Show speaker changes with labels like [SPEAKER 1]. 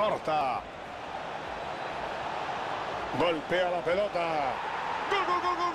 [SPEAKER 1] corta. Golpea la pelota. Gol, gol, gol, gol,